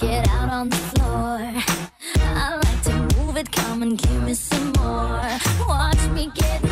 get out on the floor. I like to move it, come and give me some more. Watch me get.